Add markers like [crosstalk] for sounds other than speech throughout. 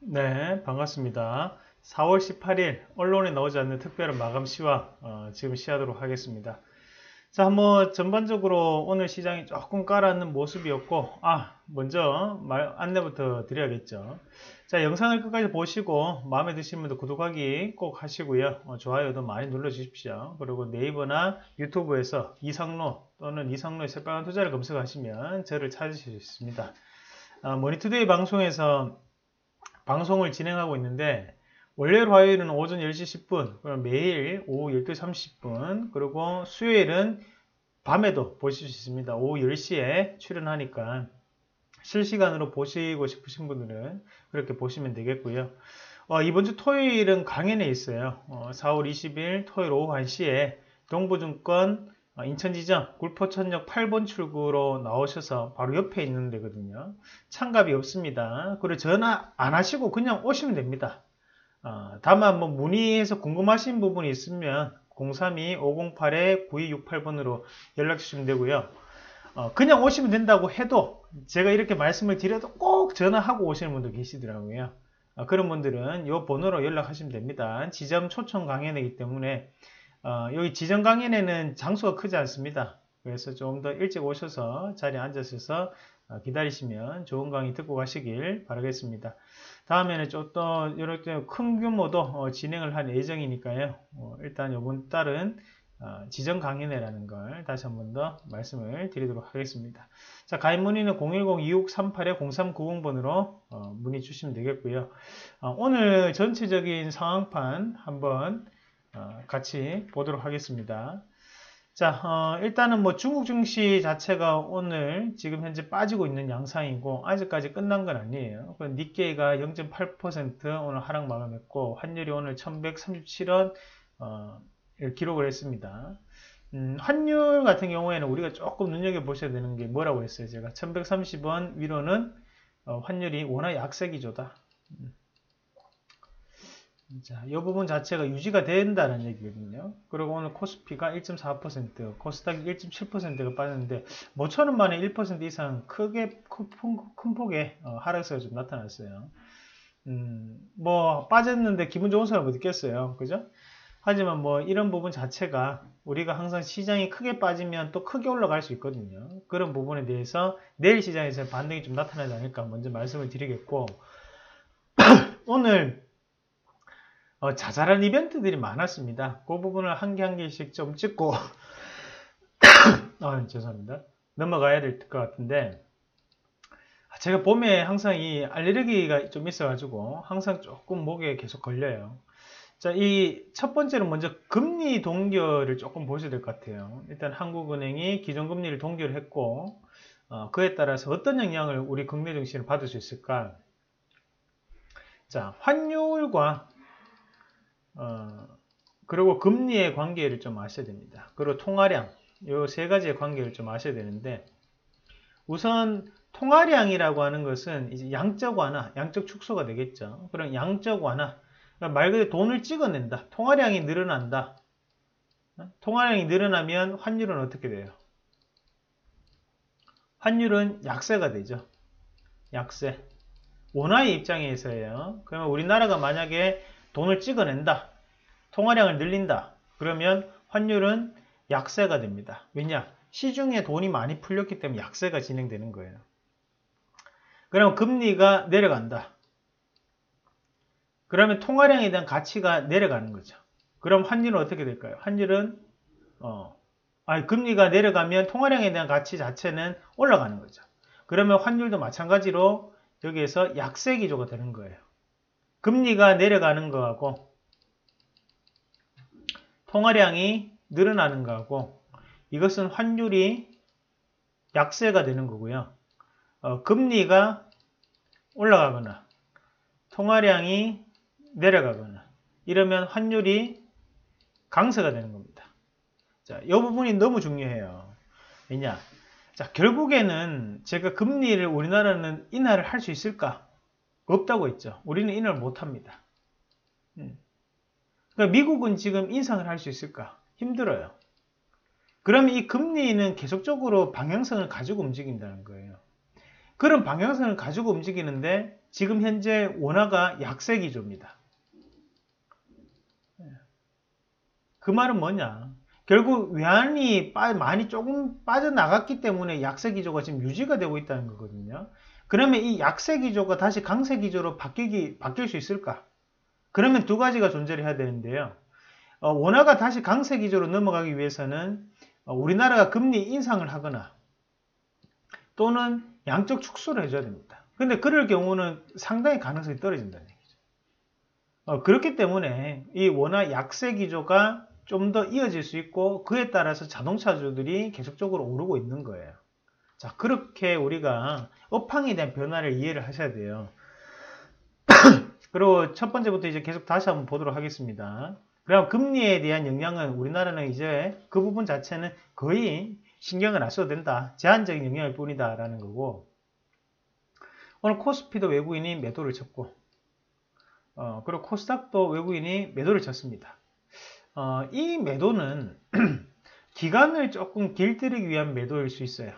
네, 반갑습니다. 4월 18일 언론에 나오지 않는 특별한 마감 시황 어, 지금 시하도록 하겠습니다. 자, 한번 전반적으로 오늘 시장이 조금 깔아앉는 모습이었고, 아, 먼저 말, 안내부터 드려야겠죠. 자, 영상을 끝까지 보시고 마음에 드시는 분들 구독하기 꼭 하시고요. 어, 좋아요도 많이 눌러주십시오. 그리고 네이버나 유튜브에서 이상로 또는 이상로의 새빨간 투자를 검색하시면 저를 찾으실 수 있습니다. 아, 머니투데이 방송에서 방송을 진행하고 있는데 월요일 화요일은 오전 10시 10분 그럼 매일 오후 12시 30분 그리고 수요일은 밤에도 보실 수 있습니다. 오후 10시에 출연하니까 실시간으로 보시고 싶으신 분들은 그렇게 보시면 되겠고요. 어, 이번 주 토요일은 강연회 있어요. 어, 4월 20일 토요일 오후 1시에 동부증권 어, 인천지점 굴포천역 8번 출구로 나오셔서 바로 옆에 있는 데거든요. 참갑이 없습니다. 그리고 전화 안 하시고 그냥 오시면 됩니다. 어, 다만 뭐 문의해서 궁금하신 부분이 있으면 032-508-9268번으로 연락 주시면 되고요. 어, 그냥 오시면 된다고 해도 제가 이렇게 말씀을 드려도 꼭 전화하고 오시는 분들 계시더라고요. 어, 그런 분들은 이 번호로 연락하시면 됩니다. 지점 초청 강연이기 때문에 어, 여기 지정 강연에는 장소가 크지 않습니다. 그래서 좀 더 일찍 오셔서 자리에 앉으셔서 어, 기다리시면 좋은 강의 듣고 가시길 바라겠습니다. 다음에는 좀 더 이렇게 큰 규모도 어, 진행을 할 예정이니까요. 어, 일단 이번 달은 어, 지정 강연회라는 걸 다시 한 번 더 말씀을 드리도록 하겠습니다. 자, 가입 문의는 010-2638-0390번으로 어, 문의 주시면 되겠고요. 어, 오늘 전체적인 상황판 한번 어, 같이 보도록 하겠습니다. 자, 어, 일단은 뭐 중국 증시 자체가 오늘 지금 현재 빠지고 있는 양상이고 아직까지 끝난 건 아니에요. 니케이가 0.8% 오늘 하락 마감했고 환율이 오늘 1137원 어, 기록을 했습니다. 음, 환율 같은 경우에는 우리가 조금 눈여겨 보셔야 되는 게 뭐라고 했어요? 제가 1130원 위로는 어, 환율이 워낙 약세 기조다. 음. 자, 이 부분 자체가 유지가 된다는 얘기거든요. 그리고 오늘 코스피가 1.4%, 코스닥이 1.7%가 빠졌는데, 모처럼 만에 1% 이상 크게, 큰, 큰 폭의 어, 하락세가 좀 나타났어요. 음, 뭐, 빠졌는데 기분 좋은 사람은 어딨겠어요. 그죠? 하지만 뭐, 이런 부분 자체가 우리가 항상 시장이 크게 빠지면 또 크게 올라갈 수 있거든요. 그런 부분에 대해서 내일 시장에서 반등이 좀 나타나지 않을까 먼저 말씀을 드리겠고, [clears throat] 오늘 어, 자잘한 이벤트들이 많았습니다. 그 부분을 한 개 한 개씩 좀 찍고 [coughs] 아, 죄송합니다. 넘어가야 될 것 같은데 아, 제가 봄에 항상 이 알레르기가 좀 있어가지고 항상 조금 목에 계속 걸려요. 자, 이 첫 번째로 먼저 금리 동결을 조금 보셔야 될 것 같아요. 일단 한국은행이 기존금리를 동결했고 어, 그에 따라서 어떤 영향을 우리 국내 증시를 받을 수 있을까? 자, 환율과 어, 그리고 금리의 관계를 좀 아셔야 됩니다. 그리고 통화량, 이세 가지의 관계를 좀 아셔야 되는데, 우선 통화량이라고 하는 것은 이제 양적 완화, 양적 축소가 되겠죠. 그럼 양적 완화, 그러니까 말 그대로 돈을 찍어낸다. 통화량이 늘어난다. 어? 통화량이 늘어나면 환율은 어떻게 돼요? 환율은 약세가 되죠. 약세. 원화의 입장에서예요. 그러면 우리나라가 만약에 돈을 찍어낸다. 통화량을 늘린다. 그러면 환율은 약세가 됩니다. 왜냐? 시중에 돈이 많이 풀렸기 때문에 약세가 진행되는 거예요. 그러면 금리가 내려간다. 그러면 통화량에 대한 가치가 내려가는 거죠. 그럼 환율은 어떻게 될까요? 환율은 어, 아니 금리가 내려가면 통화량에 대한 가치 자체는 올라가는 거죠. 그러면 환율도 마찬가지로 여기에서 약세 기조가 되는 거예요. 금리가 내려가는 거하고 통화량이 늘어나는 거하고 이것은 환율이 약세가 되는 거고요. 어, 금리가 올라가거나 통화량이 내려가거나 이러면 환율이 강세가 되는 겁니다. 자, 이 부분이 너무 중요해요. 왜냐? 자, 결국에는 제가 금리를 우리나라는 인하를 할 수 있을까? 없다고 했죠. 우리는 인하를 못 합니다. 음. 그러니까 미국은 지금 인상을 할 수 있을까? 힘들어요. 그러면 이 금리는 계속적으로 방향성을 가지고 움직인다는 거예요. 그런 방향성을 가지고 움직이는데 지금 현재 원화가 약세 기조입니다. 그 말은 뭐냐? 결국 외환이 빠- 많이 조금 빠져나갔기 때문에 약세 기조가 지금 유지가 되고 있다는 거거든요. 그러면 이 약세 기조가 다시 강세 기조로 바뀌기, 바뀔 수 있을까? 그러면 두 가지가 존재를 해야 되는데요. 어, 원화가 다시 강세 기조로 넘어가기 위해서는 어, 우리나라가 금리 인상을 하거나 또는 양적 축소를 해줘야 됩니다. 근데 그럴 경우는 상당히 가능성이 떨어진다는 얘기죠. 어, 그렇기 때문에 이 원화 약세 기조가 좀 더 이어질 수 있고 그에 따라서 자동차주들이 계속적으로 오르고 있는 거예요. 자, 그렇게 우리가 업황에 대한 변화를 이해를 하셔야 돼요. 그리고 첫 번째부터 이제 계속 다시 한번 보도록 하겠습니다. 그럼 금리에 대한 영향은 우리나라는 이제 그 부분 자체는 거의 신경을 안 써도 된다. 제한적인 영향일 뿐이다. 라는 거고. 오늘 코스피도 외국인이 매도를 쳤고, 어, 그리고 코스닥도 외국인이 매도를 쳤습니다. 어, 이 매도는 [clears throat] 기간을 조금 길들이기 위한 매도일 수 있어요.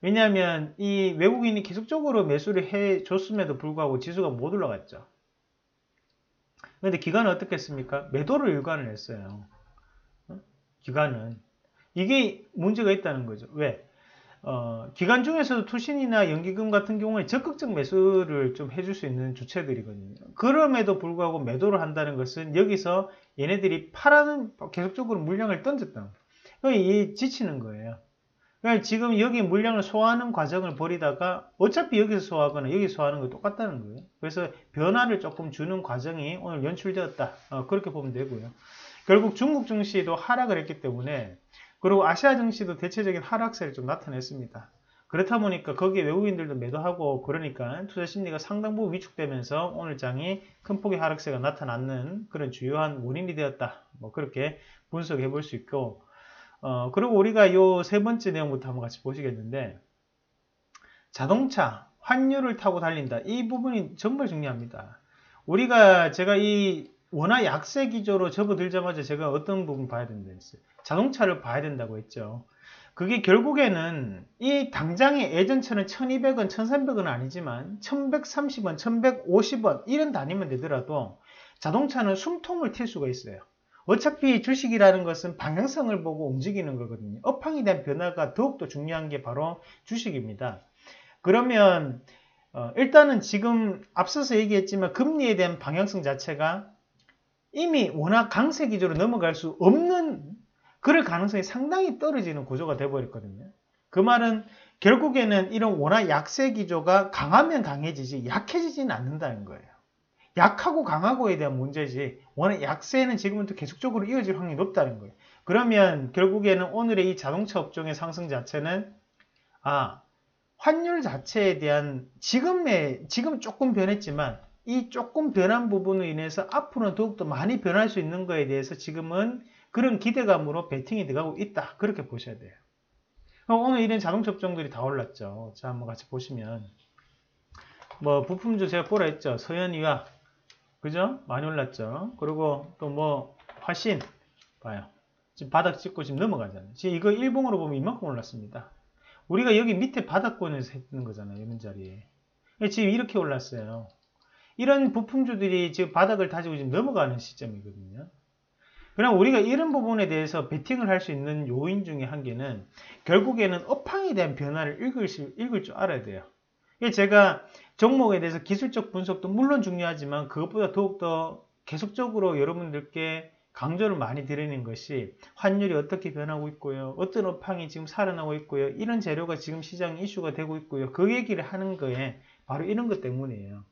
왜냐하면 이 외국인이 계속적으로 매수를 해 줬음에도 불구하고 지수가 못 올라갔죠. 근데 기간은 어떻게 했습니까? 매도를 일관을 했어요. 어? 기간은. 이게 문제가 있다는 거죠. 왜? 어, 기간 중에서도 투신이나 연기금 같은 경우에 적극적 매수를 좀 해줄 수 있는 주체들이거든요. 그럼에도 불구하고 매도를 한다는 것은 여기서 얘네들이 팔아는 계속적으로 물량을 던졌다. 이 지치는 거예요. 그러니까 지금 여기 물량을 소화하는 과정을 벌이다가 어차피 여기서 소화하거나 여기서 소화하는 거 똑같다는 거예요. 그래서 변화를 조금 주는 과정이 오늘 연출되었다. 어, 그렇게 보면 되고요. 결국 중국 증시도 하락을 했기 때문에 그리고 아시아 증시도 대체적인 하락세를 좀 나타냈습니다. 그렇다 보니까 거기에 외국인들도 매도하고 그러니까 투자 심리가 상당 부분 위축되면서 오늘 장이 큰 폭의 하락세가 나타났는 그런 주요한 원인이 되었다. 뭐 그렇게 분석해 볼 수 있고 어, 그리고 우리가 요 세 번째 내용부터 한번 같이 보시겠는데, 자동차, 환율을 타고 달린다. 이 부분이 정말 중요합니다. 우리가 제가 이 원화 약세 기조로 접어들자마자 제가 어떤 부분 봐야 된다 했어요. 자동차를 봐야 된다고 했죠. 그게 결국에는 이 당장의 예전처럼 1200원, 1300원은 아니지만 1130원, 1150원 이런 단위면 되더라도 자동차는 숨통을 튈 수가 있어요. 어차피 주식이라는 것은 방향성을 보고 움직이는 거거든요. 업황에 대한 변화가 더욱더 중요한 게 바로 주식입니다. 그러면 어, 일단은 지금 앞서서 얘기했지만 금리에 대한 방향성 자체가 이미 워낙 강세 기조로 넘어갈 수 없는 그럴 가능성이 상당히 떨어지는 구조가 되어버렸거든요. 그 말은 결국에는 이런 워낙 약세 기조가 강하면 강해지지 약해지지는 않는다는 거예요. 약하고 강하고에 대한 문제지 워낙 약세는 지금부터 계속적으로 이어질 확률이 높다는 거예요. 그러면 결국에는 오늘의 이 자동차 업종의 상승 자체는 아 환율 자체에 대한 지금의 지금 조금 변했지만 이 조금 변한 부분으로 인해서 앞으로는 더욱더 많이 변할 수 있는 거에 대해서 지금은 그런 기대감으로 베팅이 들어가고 있다. 그렇게 보셔야 돼요. 오늘 이런 자동차 업종들이 다 올랐죠. 자, 한번 같이 보시면 뭐 부품주 제가 보라 했죠. 서현이와 그죠? 많이 올랐죠. 그리고 또 뭐 화신 봐요. 지금 바닥 찍고 지금 넘어가잖아요. 지금 이거 일봉으로 보면 이만큼 올랐습니다. 우리가 여기 밑에 바닥권에서 했는 거잖아요. 이런 자리에. 지금 이렇게 올랐어요. 이런 부품주들이 지금 바닥을 다지고 지금 넘어가는 시점이거든요. 그럼 우리가 이런 부분에 대해서 베팅을 할 수 있는 요인 중에 한 개는 결국에는 업황에 대한 변화를 읽을, 수, 읽을 줄 알아야 돼요. 제가 종목에 대해서 기술적 분석도 물론 중요하지만 그것보다 더욱더 계속적으로 여러분들께 강조를 많이 드리는 것이 환율이 어떻게 변하고 있고요. 어떤 업황이 지금 살아나고 있고요. 이런 재료가 지금 시장 이슈가 되고 있고요. 그 얘기를 하는 거에 바로 이런 것 때문이에요.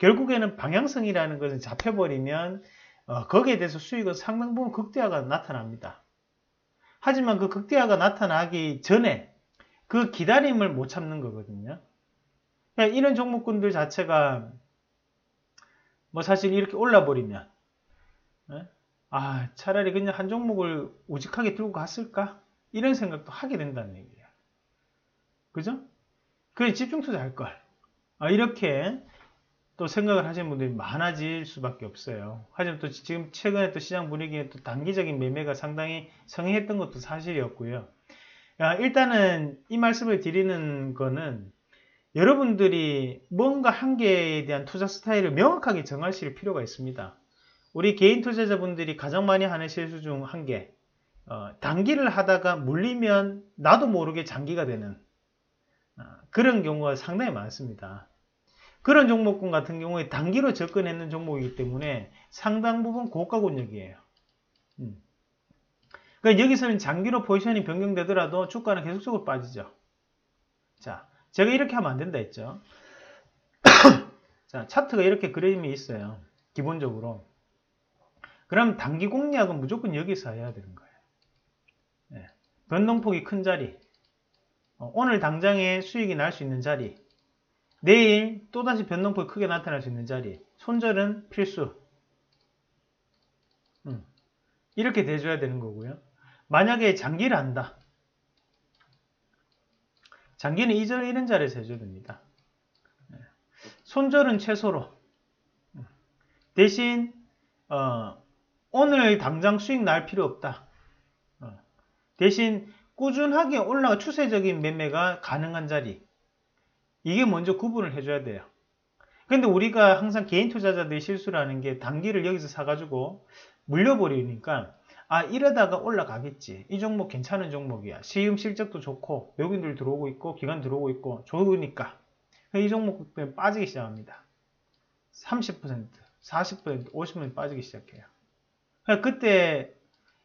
결국에는 방향성이라는 것은 잡혀버리면 어, 거기에 대해서 수익은 상당 부분 극대화가 나타납니다. 하지만 그 극대화가 나타나기 전에 그 기다림을 못 참는 거거든요. 그러니까 이런 종목군들 자체가 뭐 사실 이렇게 올라버리면 예? 아 차라리 그냥 한 종목을 우직하게 들고 갔을까? 이런 생각도 하게 된다는 얘기예요. 그죠? 그래 집중 투자할 걸. 아, 이렇게 또 생각을 하시는 분들이 많아질 수밖에 없어요. 하지만 또 지금 최근에 또 시장 분위기에 또 단기적인 매매가 상당히 성행했던 것도 사실이었고요. 일단은 이 말씀을 드리는 거는 여러분들이 뭔가 한 개에 대한 투자 스타일을 명확하게 정하실 필요가 있습니다. 우리 개인 투자자분들이 가장 많이 하는 실수 중 한 개, 어, 단기를 하다가 물리면 나도 모르게 장기가 되는 어, 그런 경우가 상당히 많습니다. 그런 종목군 같은 경우에 단기로 접근했는 종목이기 때문에 상당 부분 고가 권역이에요. 음. 그러니까 여기서는 장기로 포지션이 변경되더라도 주가는 계속적으로 빠지죠. 자, 제가 이렇게 하면 안 된다 했죠. [coughs] 자, 차트가 이렇게 그림이 있어요. 기본적으로. 그럼 단기 공략은 무조건 여기서 해야 되는 거예요. 네. 변동폭이 큰 자리. 어, 오늘 당장에 수익이 날 수 있는 자리. 내일 또다시 변동폭이 크게 나타날 수 있는 자리. 손절은 필수. 음. 이렇게 돼줘야 되는 거고요. 만약에 장기를 한다. 장기는 이전 이런 자리에서 해줘야 됩니다. 네. 손절은 최소로. 음. 대신 어, 오늘 당장 수익 날 필요 없다. 어. 대신 꾸준하게 올라가 추세적인 매매가 가능한 자리. 이게 먼저 구분을 해줘야 돼요. 근데 우리가 항상 개인 투자자들이 실수를 게 단기를 여기서 사가지고 물려버리니까 아 이러다가 올라가겠지. 이 종목 괜찮은 종목이야. 시음 실적도 좋고 외국인들 들어오고 있고 기관 들어오고 있고 좋으니까. 이 종목 때문에 빠지기 시작합니다. 30% 40% 50% 빠지기 시작해요. 그러니까 그때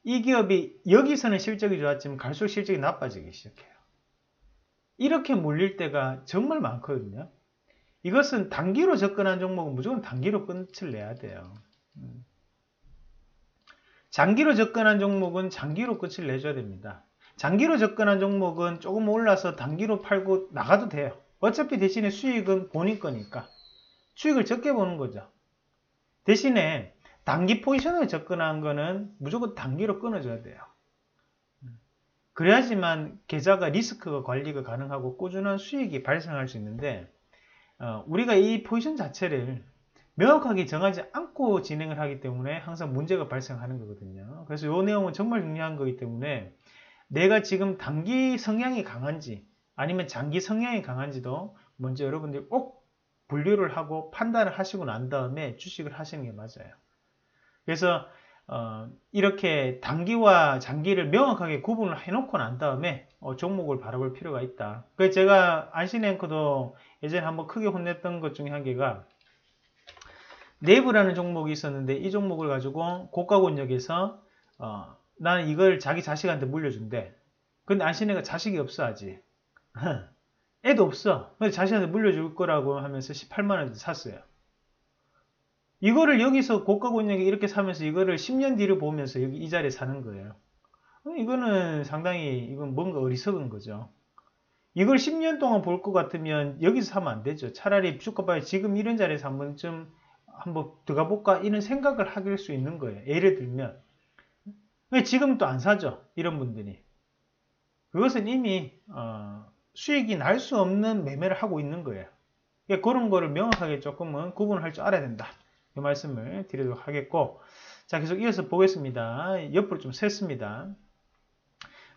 이 기업이 여기서는 실적이 좋았지만 갈수록 실적이 나빠지기 시작해요. 이렇게 몰릴 때가 정말 많거든요. 이것은 단기로 접근한 종목은 무조건 단기로 끝을 내야 돼요. 음. 장기로 접근한 종목은 장기로 끝을 내줘야 됩니다. 장기로 접근한 종목은 조금 올라서 단기로 팔고 나가도 돼요. 어차피 대신에 수익은 본인 거니까 수익을 적게 보는 거죠. 대신에 단기 포지션을 접근한 거는 무조건 단기로 끊어줘야 돼요. 그래야지만 계좌가 리스크가 관리가 가능하고 꾸준한 수익이 발생할 수 있는데 어, 우리가 이 포지션 자체를 명확하게 정하지 않고 진행을 하기 때문에 항상 문제가 발생하는 거거든요. 그래서 이 내용은 정말 중요한 거기 때문에 내가 지금 단기 성향이 강한지 아니면 장기 성향이 강한지도 먼저 여러분들이 꼭 분류를 하고 판단을 하시고 난 다음에 주식을 하시는 게 맞아요. 그래서 어, 이렇게 단기와 장기를 명확하게 구분을 해놓고 난 다음에 어, 종목을 바라볼 필요가 있다. 그래서 제가 안신 앵커도 예전에 한번 크게 혼냈던 것 중에 한 개가 네이브라는 종목이 있었는데 이 종목을 가지고 고가 권역에서 어, 나는 이걸 자기 자식한테 물려준대. 근데 안신혜가 자식이 없어 아직. [laughs] 애도 없어. 근데 자식한테 물려줄 거라고 하면서 18만 원에 샀어요. 이거를 여기서 고가 권역에 이렇게 사면서 이거를 10년 뒤를 보면서 여기 이 자리에 사는 거예요. 이거는 상당히 이건 뭔가 어리석은 거죠. 이걸 10년 동안 볼 것 같으면 여기서 사면 안 되죠. 차라리 주가봐야 지금 이런 자리에서 한 번쯤 한번 들어가 볼까 이런 생각을 하길 수 있는 거예요. 예를 들면 왜 지금 또 안 사죠? 이런 분들이 그것은 이미 어, 수익이 날 수 없는 매매를 하고 있는 거예요. 그러니까 그런 거를 명확하게 조금은 구분할 줄 알아야 된다. 이 말씀을 드리도록 하겠고 자 계속 이어서 보겠습니다. 옆으로 좀 셌습니다.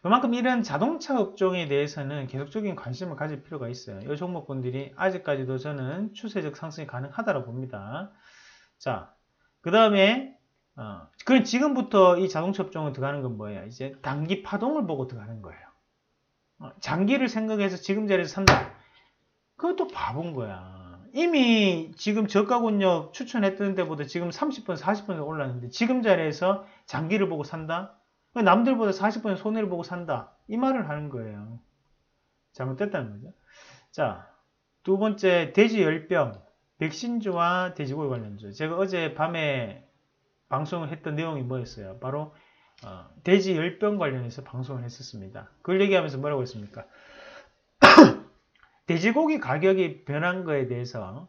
그만큼 이런 자동차 업종에 대해서는 계속적인 관심을 가질 필요가 있어요. 이 종목군들이 아직까지도 저는 추세적 상승이 가능하다고 봅니다. 자, 그 다음에 어, 그럼 지금부터 이 자동차 업종을 들어가는 건 뭐예요? 이제 단기 파동을 보고 들어가는 거예요. 어, 장기를 생각해서 지금 자리에서 산다. 그것도 바본 거야. 이미 지금 저가권역 추천했던 데보다 지금 30분, 40분 올랐는데 지금 자리에서 장기를 보고 산다? 남들보다 40분 손해를 보고 산다. 이 말을 하는 거예요. 잘못됐다는 거죠. 자, 두 번째, 돼지 열병. 백신주와 돼지고기 관련주. 제가 어제 밤에 방송을 했던 내용이 뭐였어요? 바로 어, 돼지 열병 관련해서 방송을 했었습니다. 그걸 얘기하면서 뭐라고 했습니까? [clears throat] 돼지고기 가격이 변한 거에 대해서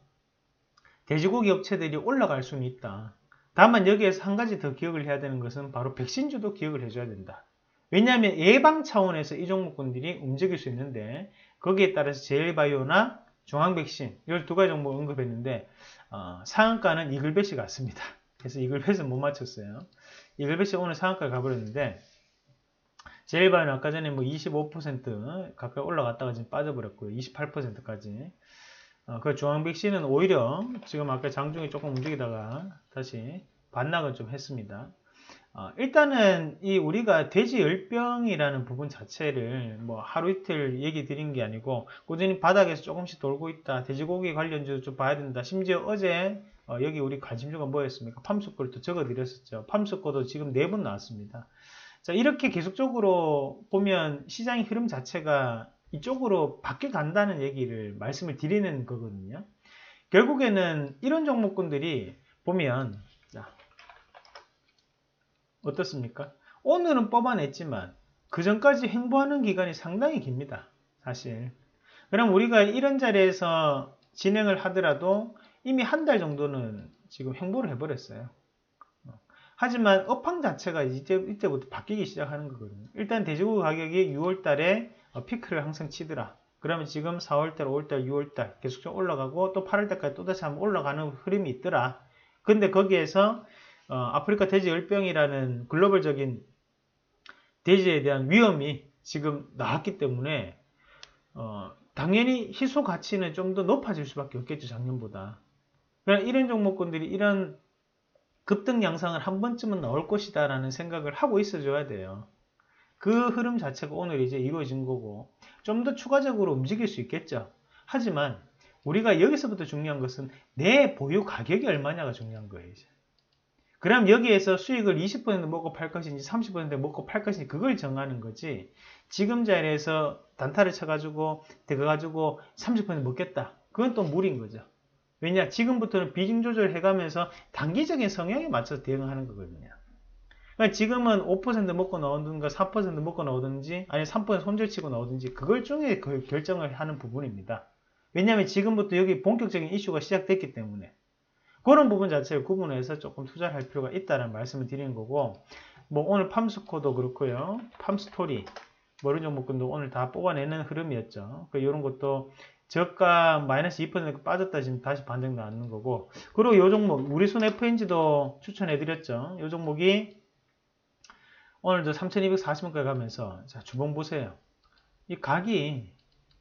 돼지고기 업체들이 올라갈 수는 있다. 다만 여기에서 한 가지 더 기억을 해야 되는 것은 바로 백신주도 기억을 해줘야 된다. 왜냐하면 예방 차원에서 이 종목군들이 움직일 수 있는데 거기에 따라서 제일바이오나 중앙 백신 이걸 두 가지 정보 언급했는데 어, 상한가는 이글벳이 같습니다. 그래서 이글벳은 못 맞췄어요. 이글벳이 오늘 상한가를 가버렸는데 제일바이오는 아까 전에 뭐 25% 가까이 올라갔다가 지금 빠져버렸고요. 28%까지. 어, 그 중앙 백신은 오히려 지금 아까 장중에 조금 움직이다가 다시 반락을 좀 했습니다. 어, 일단은 이 우리가 돼지 열병이라는 부분 자체를 뭐 하루 이틀 얘기 드린 게 아니고 꾸준히 바닥에서 조금씩 돌고 있다. 돼지고기 관련주 좀 봐야 된다. 심지어 어제 어, 여기 우리 관심주가 뭐였습니까? 팜스코를 또 적어 드렸었죠. 팜스코도 지금 네번 나왔습니다. 자, 이렇게 계속적으로 보면 시장의 흐름 자체가 이쪽으로 바뀌어 간다는 얘기를 말씀을 드리는 거거든요. 결국에는 이런 종목군들이 보면 자, 어떻습니까? 오늘은 뽑아냈지만 그 전까지 행보하는 기간이 상당히 깁니다. 사실. 그럼 우리가 이런 자리에서 진행을 하더라도 이미 한 달 정도는 지금 행보를 해버렸어요. 하지만 업황 자체가 이제 이때부터 바뀌기 시작하는 거거든요. 일단 돼지고기 가격이 6월 달에 어, 피크를 항상 치더라. 그러면 지금 4월 달, 5월 달, 6월 달 계속 좀 올라가고 또 8월 달까지 또다시 한번 올라가는 흐름이 있더라. 근데 거기에서 어, 아프리카 돼지 열병이라는 글로벌적인 돼지에 대한 위험이 지금 나왔기 때문에 어, 당연히 희소 가치는 좀 더 높아질 수밖에 없겠죠 작년보다. 그러니까 이런 종목군들이 이런 급등 양상을 한 번쯤은 나올 것이다라는 생각을 하고 있어줘야 돼요. 그 흐름 자체가 오늘 이제 이루어진 거고 좀 더 추가적으로 움직일 수 있겠죠. 하지만 우리가 여기서부터 중요한 것은 내 보유 가격이 얼마냐가 중요한 거예요. 이제. 그럼 여기에서 수익을 20% 먹고 팔 것인지 30% 먹고 팔 것인지 그걸 정하는 거지 지금 자리에서 단타를 쳐가지고 들어가지고 30% 먹겠다. 그건 또 무리인 거죠. 왜냐? 지금부터는 비중 조절을 해가면서 단기적인 성향에 맞춰서 대응하는 거거든요. 그러니까 지금은 5% 먹고 나오든가 4% 먹고 나오든지 아니 3% 손절치고 나오든지 그걸 중에 그 결정을 하는 부분입니다. 왜냐하면 지금부터 여기 본격적인 이슈가 시작됐기 때문에 그런 부분 자체를 구분해서 조금 투자를 할 필요가 있다는 말씀을 드리는 거고 뭐 오늘 팜스코도 그렇고요. 팜스토리 뭐 이런 종목군도 오늘 다 뽑아내는 흐름이었죠. 그 이런 것도 저가 마이너스 2% 빠졌다 지금 다시 반등 나왔는 거고 그리고 요 종목 우리손 FNG도 추천해 드렸죠. 요 종목이 오늘도 3240원까지 가면서 자 주봉 보세요. 이 각이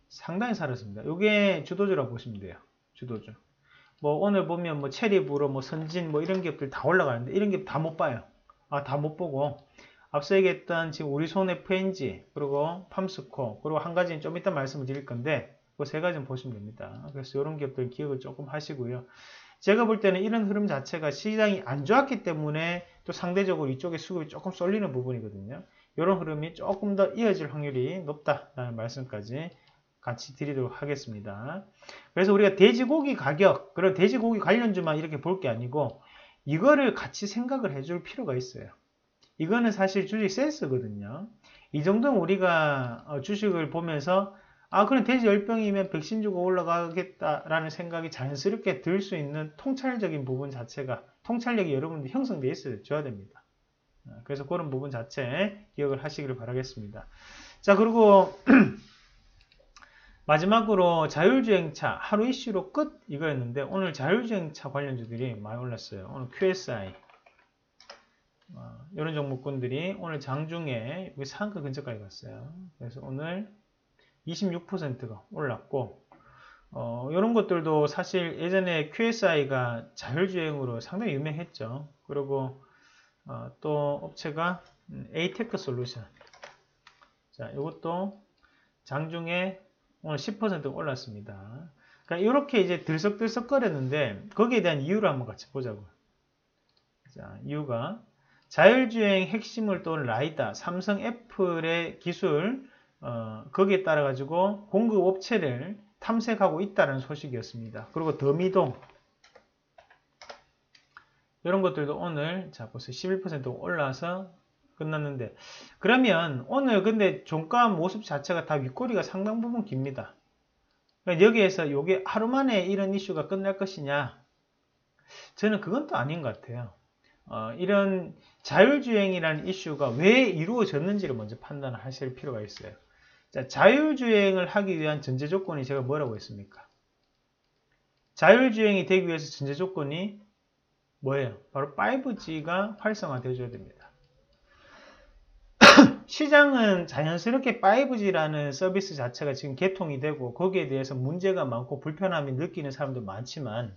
상당히 살았습니다. 이게 주도주라고 보시면 돼요. 주도주. 뭐 오늘 보면 뭐 체리브로 뭐 선진 뭐 이런 기업들 다 올라가는데 이런 기업 다 못 봐요. 아 다 못 보고 앞서 얘기했던 지금 우리 손 FNG 그리고 팜스코 그리고 한 가지는 좀 이따 말씀을 드릴 건데 그 세 가지는 보시면 됩니다. 그래서 이런 기업들 기억을 조금 하시고요. 제가 볼 때는 이런 흐름 자체가 시장이 안 좋았기 때문에 또 상대적으로 이쪽에 수급이 조금 쏠리는 부분이거든요. 이런 흐름이 조금 더 이어질 확률이 높다라는 말씀까지 같이 드리도록 하겠습니다. 그래서 우리가 돼지고기 가격, 그런 돼지고기 관련주만 이렇게 볼 게 아니고 이거를 같이 생각을 해줄 필요가 있어요. 이거는 사실 주식 센스거든요. 이 정도는 우리가 어, 주식을 보면서 아, 그럼 돼지 열병이면 백신 주고 올라가겠다라는 생각이 자연스럽게 들 수 있는 통찰적인 부분 자체가 통찰력이 여러분들 형성되어 있어줘야 됩니다. 어, 그래서 그런 부분 자체 기억을 하시기를 바라겠습니다. 자, 그리고 [clears throat] 마지막으로 자율주행차 하루 이슈로 끝 이거였는데 오늘 자율주행차 관련주들이 많이 올랐어요. 오늘 QSI 어, 이런 종목군들이 오늘 장중에 여기 상가 근처까지 갔어요. 그래서 오늘 26%가 올랐고 어, 이런 것들도 사실 예전에 QSI가 자율주행으로 상당히 유명했죠. 그리고 어, 또 업체가 에이테크 솔루션 자 이것도 장중에 오늘 10% 올랐습니다. 그러니까 이렇게 이제 들썩들썩 거렸는데 거기에 대한 이유를 한번 같이 보자고요. 자, 이유가 자율주행 핵심을 또 라이다, 삼성 애플의 기술 어, 거기에 따라 가지고 공급 업체를 탐색하고 있다는 소식이었습니다. 그리고 더미동 이런 것들도 오늘 자 벌써 11% 올라서 끝났는데 그러면 오늘 근데 종가 모습 자체가 다 윗꼬리가 상당 부분 깁니다. 그러니까 여기에서 이게 하루 만에 이런 이슈가 끝날 것이냐? 저는 그건 또 아닌 것 같아요. 어, 이런 자율주행이라는 이슈가 왜 이루어졌는지를 먼저 판단하실 필요가 있어요. 자, 자율주행을 하기 위한 전제 조건이 제가 뭐라고 했습니까? 자율주행이 되기 위해서 전제 조건이 뭐예요? 바로 5G가 활성화되어줘야 됩니다. 시장은 자연스럽게 5G라는 서비스 자체가 지금 개통이 되고 거기에 대해서 문제가 많고 불편함이 느끼는 사람도 많지만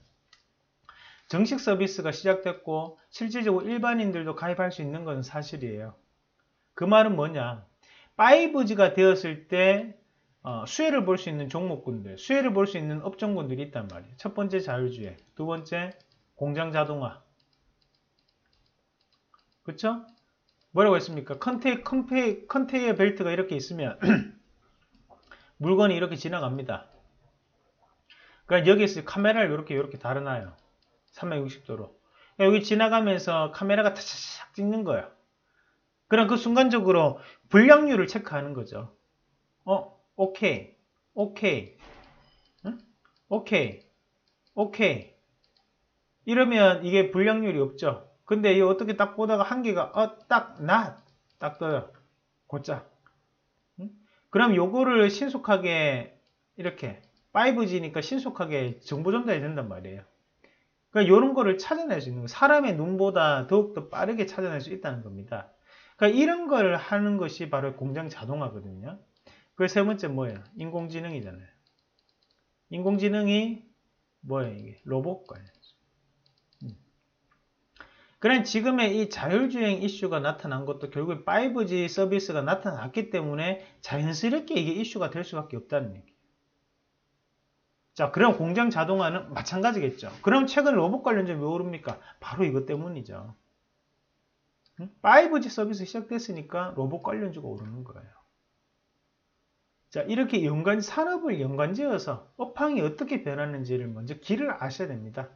정식 서비스가 시작됐고 실질적으로 일반인들도 가입할 수 있는 것은 사실이에요. 그 말은 뭐냐? 5G가 되었을 때 어, 수혜를 볼 수 있는 종목군들, 수혜를 볼 수 있는 업종군들이 있단 말이에요. 첫 번째 자율주행, 두 번째 공장 자동화. 그쵸? 뭐라고 했습니까? 컨테이, 컨테이, 컨테이어 벨트가 이렇게 있으면 [clears throat] 물건이 이렇게 지나갑니다. 그러니까 여기서 카메라를 이렇게 이렇게 달아놔요. 360도로. 여기 지나가면서 카메라가 타차착 찍는 거예요. 그럼 그 순간적으로 불량률을 체크하는 거죠. 어, 오케이, 오케이, 응? 오케이, 오케이. 이러면 이게 불량률이 없죠. 근데 이 어떻게 딱 보다가 한 개가 어, 딱, 나, 딱 떠요. 곧자. 응? 그럼 요거를 신속하게 이렇게 5G니까 신속하게 정보 전달이 된단 말이에요. 그러니까 이런 거를 찾아낼 수 있는 거. 사람의 눈보다 더욱더 빠르게 찾아낼 수 있다는 겁니다. 그러니까 이런 걸 하는 것이 바로 공장 자동화거든요. 그 세 번째 뭐예요? 인공지능이잖아요. 인공지능이 뭐예요? 이게 로봇과 음. 그런 지금의 이 자율주행 이슈가 나타난 것도 결국 5G 서비스가 나타났기 때문에 자연스럽게 이게 이슈가 될 수밖에 없다는 얘기. 자, 그럼 공장 자동화는 마찬가지겠죠. 그럼 최근 로봇 관련주왜 오릅니까? 바로 이것 때문이죠. 5G 서비스 시작됐으니까 로봇 관련주가 오르는 거예요. 자, 이렇게 연관, 산업을 연관지어서 업황이 어떻게 변하는지를 먼저 길을 아셔야 됩니다.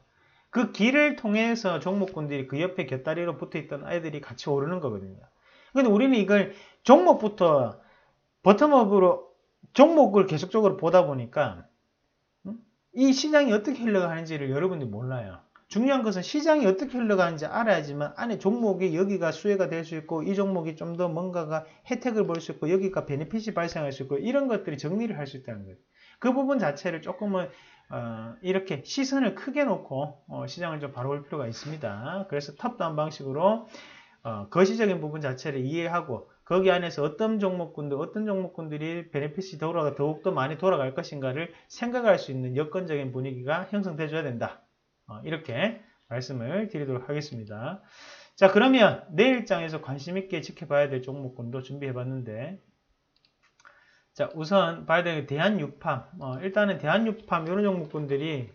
그 길을 통해서 종목군들이 그 옆에 곁다리로 붙어 있던 아이들이 같이 오르는 거거든요. 근데 우리는 이걸 종목부터 버텀업으로 종목을 계속적으로 보다 보니까 이 시장이 어떻게 흘러가는지를 여러분들이 몰라요. 중요한 것은 시장이 어떻게 흘러가는지 알아야지만 안에 종목이 여기가 수혜가 될 수 있고 이 종목이 좀 더 뭔가가 혜택을 볼 수 있고 여기가 benefit이 발생할 수 있고 이런 것들이 정리를 할 수 있다는 거예요. 그 부분 자체를 조금은 어, 이렇게 시선을 크게 놓고 어, 시장을 좀 바라볼 필요가 있습니다. 그래서 top-down 방식으로 어, 거시적인 부분 자체를 이해하고 거기 안에서 어떤 종목군들, 어떤 종목군들이 benefit이 돌아가 더욱더 많이 돌아갈 것인가를 생각할 수 있는 여건적인 분위기가 형성돼줘야 된다. 어, 이렇게 말씀을 드리도록 하겠습니다. 자, 그러면 내일장에서 관심 있게 지켜봐야 될 종목군도 준비해봤는데, 자, 우선 봐야 될 대한육팜. 어, 일단은 대한육팜 이런 종목군들이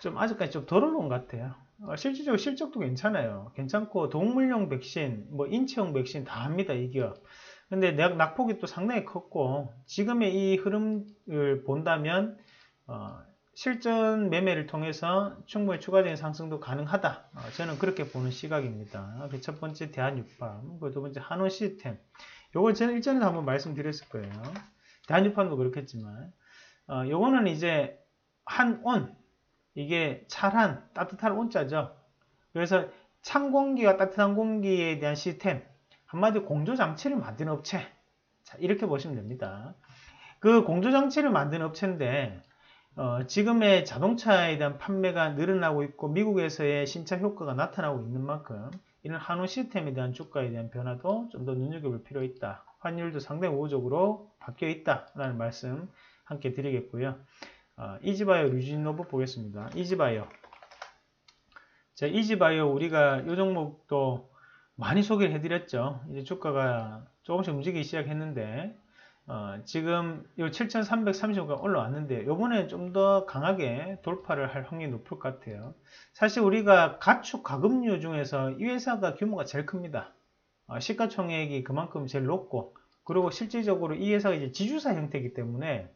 좀 아직까지 좀 덜어놓은 것 같아요. 어, 실질적으로 실적도 괜찮아요. 괜찮고 동물용 백신, 뭐 인체용 백신 다 합니다. 이 기업. 근데 낙폭이 또 상당히 컸고 지금의 이 흐름을 본다면 어, 실전 매매를 통해서 충분히 추가적인 상승도 가능하다. 어, 저는 그렇게 보는 시각입니다. 그 첫 번째 대한육팜, 그두 번째 한원 시스템. 요걸 저는 일전에도 한번 말씀드렸을 거예요. 대한육팜도 그렇겠지만 어, 요거는 이제 한 온 이게 차란, 따뜻한 온자죠. 그래서 찬 공기와 따뜻한 공기에 대한 시스템, 한마디로 공조장치를 만드는 업체. 자, 이렇게 보시면 됩니다. 그 공조장치를 만드는 업체인데, 어, 지금의 자동차에 대한 판매가 늘어나고 있고, 미국에서의 신차 효과가 나타나고 있는 만큼, 이런 한우 시스템에 대한 주가에 대한 변화도 좀 더 눈여겨볼 필요 있다. 환율도 상당히 우호적으로 바뀌어 있다라는 말씀 함께 드리겠고요. 어, 이지바이오 류진노브 보겠습니다. 이지바이오. 자, 이지바이오 우리가 이 종목도 많이 소개를 해드렸죠. 이제 주가가 조금씩 움직이기 시작했는데 어, 지금 이 7,330가 올라왔는데 요번에 좀 더 강하게 돌파를 할 확률이 높을 것 같아요. 사실 우리가 가축 가금류 중에서 이 회사가 규모가 제일 큽니다. 어, 시가총액이 그만큼 제일 높고 그리고 실질적으로 이 회사가 이제 지주사 형태이기 때문에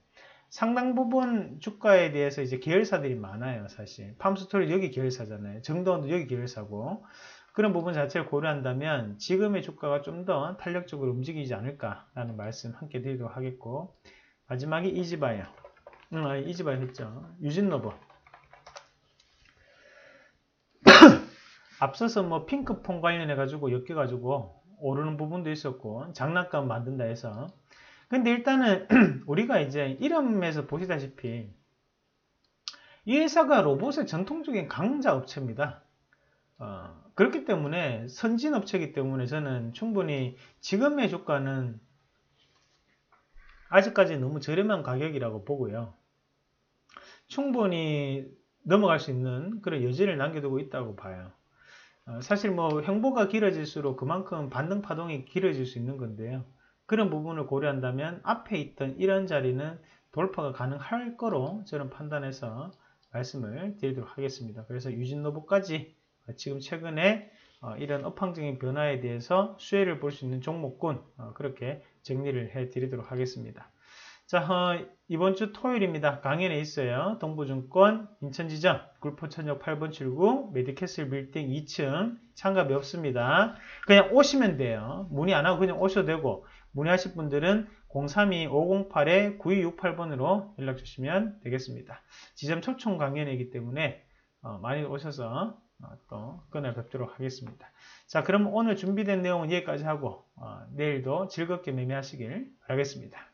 상당 부분 주가에 대해서 이제 계열사들이 많아요, 사실. 팜스토리 여기 계열사잖아요. 정도원도 여기 계열사고. 그런 부분 자체를 고려한다면 지금의 주가가 좀 더 탄력적으로 움직이지 않을까라는 말씀 함께 드리도록 하겠고. 마지막에 이지바이어. 응, 아, 이지바이어 했죠. 유진노버. [coughs] 앞서서 뭐 핑크폰 관련해가지고 엮여가지고 오르는 부분도 있었고, 장난감 만든다 해서 근데 일단은 [clears throat] 우리가 이제 이름에서 보시다시피 이 회사가 로봇의 전통적인 강자 업체입니다. 어, 그렇기 때문에 선진 업체이기 때문에 저는 충분히 지금의 주가는 아직까지 너무 저렴한 가격이라고 보고요. 충분히 넘어갈 수 있는 그런 여지를 남겨두고 있다고 봐요. 어, 사실 뭐 행보가 길어질수록 그만큼 반등 파동이 길어질 수 있는 건데요. 그런 부분을 고려한다면 앞에 있던 이런 자리는 돌파가 가능할 거로 저는 판단해서 말씀을 드리도록 하겠습니다. 그래서 유진노브까지 지금 최근에 어, 이런 업황적인 변화에 대해서 수혜를 볼 수 있는 종목군 어, 그렇게 정리를 해 드리도록 하겠습니다. 자, 어, 이번 주 토요일입니다. 강연에 있어요. 동부증권 인천지점 굴포천역 8번 출구 메디캐슬 빌딩 2층 참가비 없습니다. 그냥 오시면 돼요. 문의 안 하고 그냥 오셔도 되고 문의하실 분들은 032-508-9268번으로 연락 주시면 되겠습니다. 지점 초청 강연이기 때문에 어, 많이 오셔서 어, 또 그날 뵙도록 하겠습니다. 자, 그럼 오늘 준비된 내용은 여기까지 하고 어, 내일도 즐겁게 매매하시길 바라겠습니다.